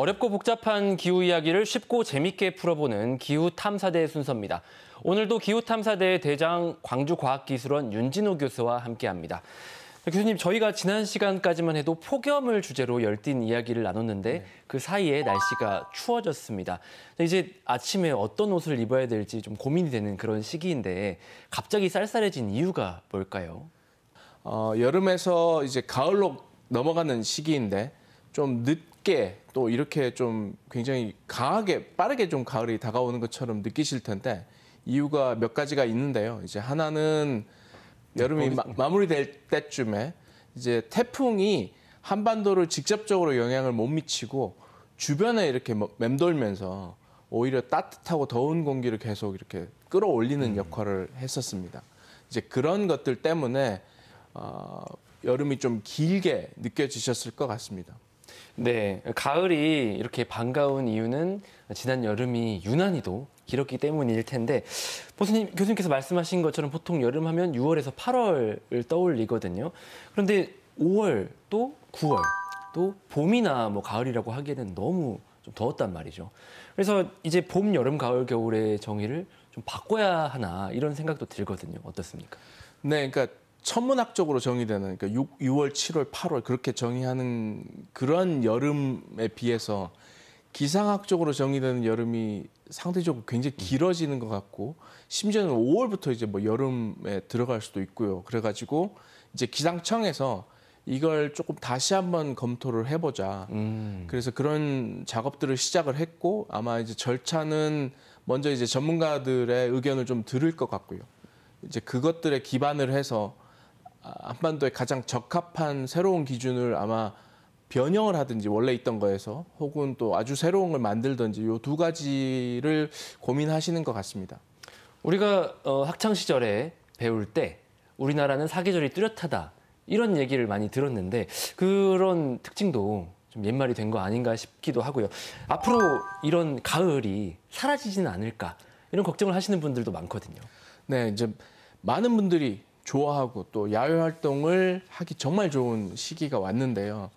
어렵고 복잡한 기후 이야기를 쉽고 재밌게 풀어보는 기후 탐사대 순서입니다. 오늘도 기후 탐사대 대장 광주과학기술원 윤진호 교수와 함께합니다. 교수님, 저희가 지난 시간까지만 해도 폭염을 주제로 열띤 이야기를 나눴는데 네. 그 사이에 날씨가 추워졌습니다. 이제 아침에 어떤 옷을 입어야 될지 좀 고민이 되는 그런 시기인데 갑자기 쌀쌀해진 이유가 뭘까요? 어, 여름에서 이제 가을로 넘어가는 시기인데 좀 늦게 또 이렇게 좀 굉장히 강하게 빠르게 좀 가을이 다가오는 것처럼 느끼실 텐데 이유가 몇 가지가 있는데요. 이제 하나는 여름이 마, 마무리될 때쯤에 이제 태풍이 한반도를 직접적으로 영향을 못 미치고 주변에 이렇게 뭐 맴돌면서 오히려 따뜻하고 더운 공기를 계속 이렇게 끌어올리는 음. 역할을 했었습니다. 이제 그런 것들 때문에 어, 여름이 좀 길게 느껴지셨을 것 같습니다. 네, 가을이 이렇게 반가운 이유는 지난 여름이 유난히도 길었기 때문일 텐데 보수님 교수님께서 말씀하신 것처럼 보통 여름 하면 6월에서 8월을 떠올리거든요. 그런데 5월 또 9월 또 봄이나 뭐 가을이라고 하기에는 너무 좀 더웠단 말이죠. 그래서 이제 봄, 여름, 가을, 겨울의 정의를 좀 바꿔야 하나 이런 생각도 들거든요. 어떻습니까? 네, 그러니까 천문학적으로 정의되는 그러니까 6, 6월, 7월, 8월 그렇게 정의하는 그런 여름에 비해서 기상학적으로 정의되는 여름이 상대적으로 굉장히 길어지는 것 같고 심지어는 5월부터 이제 뭐 여름에 들어갈 수도 있고요. 그래가지고 이제 기상청에서 이걸 조금 다시 한번 검토를 해보자. 음. 그래서 그런 작업들을 시작을 했고 아마 이제 절차는 먼저 이제 전문가들의 의견을 좀 들을 것 같고요. 이제 그것들에 기반을 해서 한반도에 가장 적합한 새로운 기준을 아마 변형을 하든지 원래 있던 거에서 혹은 또 아주 새로운 걸 만들든지 이두 가지를 고민하시는 것 같습니다. 우리가 어, 학창 시절에 배울 때 우리나라는 사계절이 뚜렷하다 이런 얘기를 많이 들었는데 그런 특징도 좀 옛말이 된 거 아닌가 싶기도 하고요. 앞으로 이런 가을이 사라지지는 않을까 이런 걱정을 하시는 분들도 많거든요. 네, 이제 많은 분들이 좋아하고 또 야외 활동을 하기 정말 좋은 시기가 왔는데요.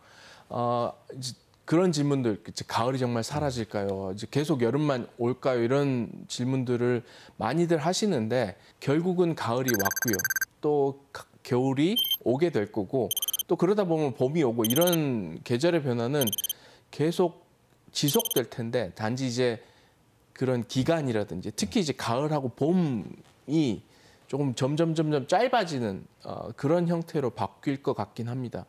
어, 그런 질문들, 가을이 정말 사라질까요? 이제 계속 여름만 올까요? 이런 질문들을 많이들 하시는데 결국은 가을이 왔고요. 또 겨울이 오게 될 거고 또 그러다 보면 봄이 오고 이런 계절의 변화는 계속 지속될 텐데 단지 이제 그런 기간이라든지 특히 이제 가을하고 봄이 조금 점점 점점 짧아지는 어, 그런 형태로 바뀔 것 같긴 합니다.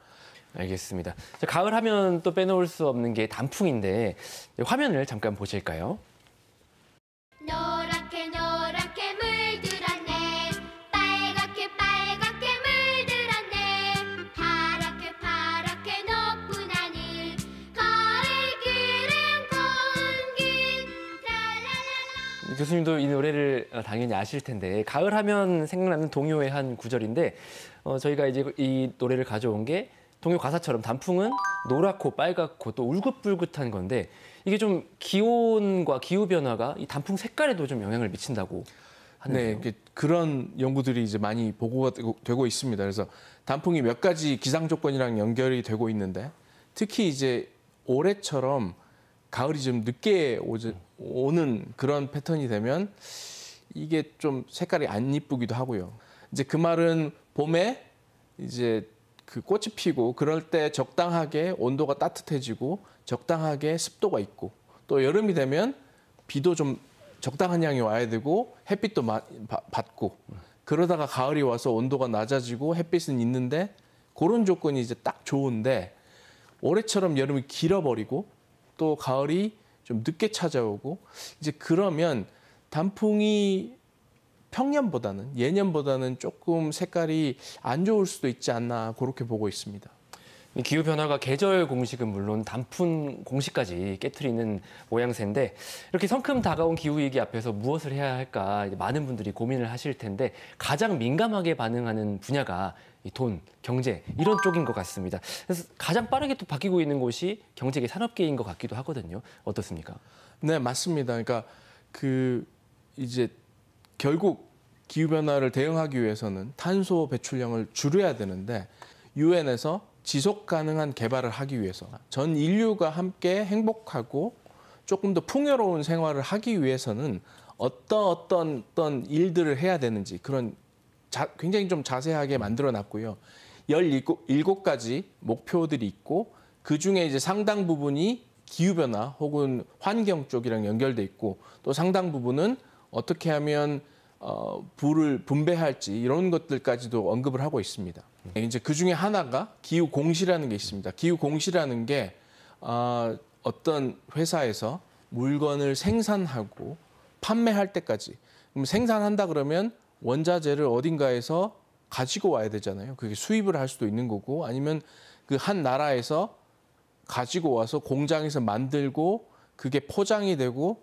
알겠습니다. 자, 가을 하면 또 빼놓을 수 없는 게 단풍인데 화면을 잠깐 보실까요? 교수님도 이 노래를 어, 당연히 아실 텐데 가을 하면 생각나는 동요의 한 구절인데 어, 저희가 이제 이 노래를 가져온 게 동요 가사처럼 단풍은 노랗고 빨갛고 또 울긋불긋한 건데 이게 좀 기온과 기후 변화가 이 단풍 색깔에도 좀 영향을 미친다고 하는데요. 네, 그런 연구들이 이제 많이 보고가 되고, 있습니다. 그래서 단풍이 몇 가지 기상 조건이랑 연결이 되고 있는데 특히 이제 올해처럼 가을이 좀 늦게 오는 그런 패턴이 되면 이게 좀 색깔이 안 이쁘기도 하고요. 이제 그 말은 봄에 이제 그 꽃이 피고 그럴 때 적당하게 온도가 따뜻해지고 적당하게 습도가 있고 또 여름이 되면 비도 좀 적당한 양이 와야 되고 햇빛도 마, 바, 받고 그러다가 가을이 와서 온도가 낮아지고 햇빛은 있는데 그런 조건이 이제 딱 좋은데 올해처럼 여름이 길어버리고 또 가을이 좀 늦게 찾아오고 이제 그러면 단풍이 평년보다는 예년보다는 조금 색깔이 안 좋을 수도 있지 않나 그렇게 보고 있습니다. 이 기후 변화가 계절 공식은 물론 단풍 공식까지 깨트리는 모양새인데 이렇게 성큼 다가온 기후 위기 앞에서 무엇을 해야 할까 많은 분들이 고민을 하실 텐데 가장 민감하게 반응하는 분야가 이 돈, 경제 이런 쪽인 것 같습니다. 그래서 가장 빠르게 또 바뀌고 있는 곳이 경제계 산업계인 것 같기도 하거든요. 어떻습니까? 네, 맞습니다. 그러니까 그 이제 결국 기후 변화를 대응하기 위해서는 탄소 배출량을 줄여야 되는데 유엔에서 지속 가능한 개발을 하기 위해서 전 인류가 함께 행복하고 조금 더 풍요로운 생활을 하기 위해서는 어떤 어떤 어떤 일들을 해야 되는지 그런 자, 굉장히 좀 자세하게 만들어 놨고요. 17가지 목표들이 있고 그 중에 이제 상당 부분이 기후 변화 혹은 환경 쪽이랑 연결돼 있고 또 상당 부분은 어떻게 하면 어, 불을 분배할지 이런 것들까지도 언급을 하고 있습니다. 이제 그 중에 하나가 기후 공시라는 게 있습니다. 기후 공시라는 게 어, 어떤 회사에서 물건을 생산하고 판매할 때까지 그럼 생산한다 그러면 원자재를 어딘가에서 가지고 와야 되잖아요. 그게 수입을 할 수도 있는 거고 아니면 그 한 나라에서 가지고 와서 공장에서 만들고 그게 포장이 되고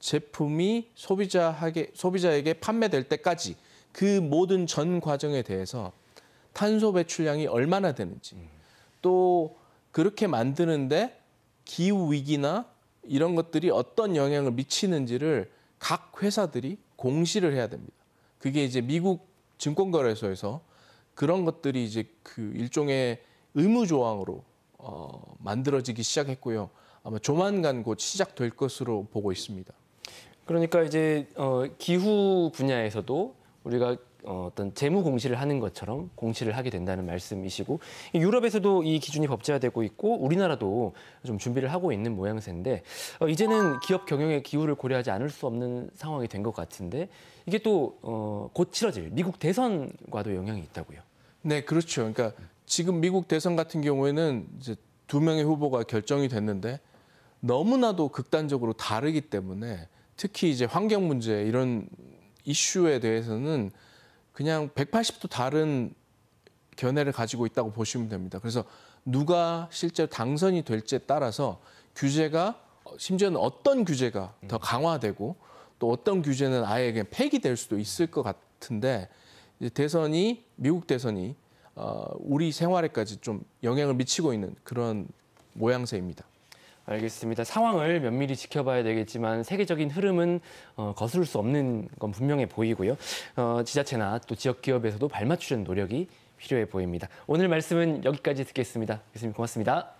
제품이 소비자에게 소비자에게 판매될 때까지 그 모든 전 과정에 대해서 탄소 배출량이 얼마나 되는지 또 그렇게 만드는데 기후 위기나 이런 것들이 어떤 영향을 미치는지를 각 회사들이 공시를 해야 됩니다. 그게 이제 미국 증권거래소에서 그런 것들이 이제 그 일종의 의무 조항으로 어, 만들어지기 시작했고요. 아마 조만간 곧 시작될 것으로 보고 있습니다. 그러니까 이제 어, 기후 분야에서도 우리가 어, 어떤 재무 공시를 하는 것처럼 공시를 하게 된다는 말씀이시고 유럽에서도 이 기준이 법제화되고 있고 우리나라도 좀 준비를 하고 있는 모양새인데 어, 이제는 기업 경영의 기후를 고려하지 않을 수 없는 상황이 된 것 같은데 이게 또곧 어, 치러질 미국 대선과도 영향이 있다고요. 네, 그렇죠. 그러니까 지금 미국 대선 같은 경우에는 이제 두 명의 후보가 결정이 됐는데 너무나도 극단적으로 다르기 때문에 특히 이제 환경 문제 이런 이슈에 대해서는 그냥 180도 다른 견해를 가지고 있다고 보시면 됩니다. 그래서 누가 실제로 당선이 될지에 따라서 규제가 심지어는 어떤 규제가 더 강화되고 또 어떤 규제는 아예 그냥 폐기될 수도 있을 것 같은데 이제 대선이 미국 대선이 어, 우리 생활에까지 좀 영향을 미치고 있는 그런 모양새입니다. 알겠습니다. 상황을 면밀히 지켜봐야 되겠지만 세계적인 흐름은 어, 거스를 수 없는 건 분명해 보이고요. 어, 지자체나 또 지역 기업에서도 발맞추려는 노력이 필요해 보입니다. 오늘 말씀은 여기까지 듣겠습니다. 교수님 고맙습니다.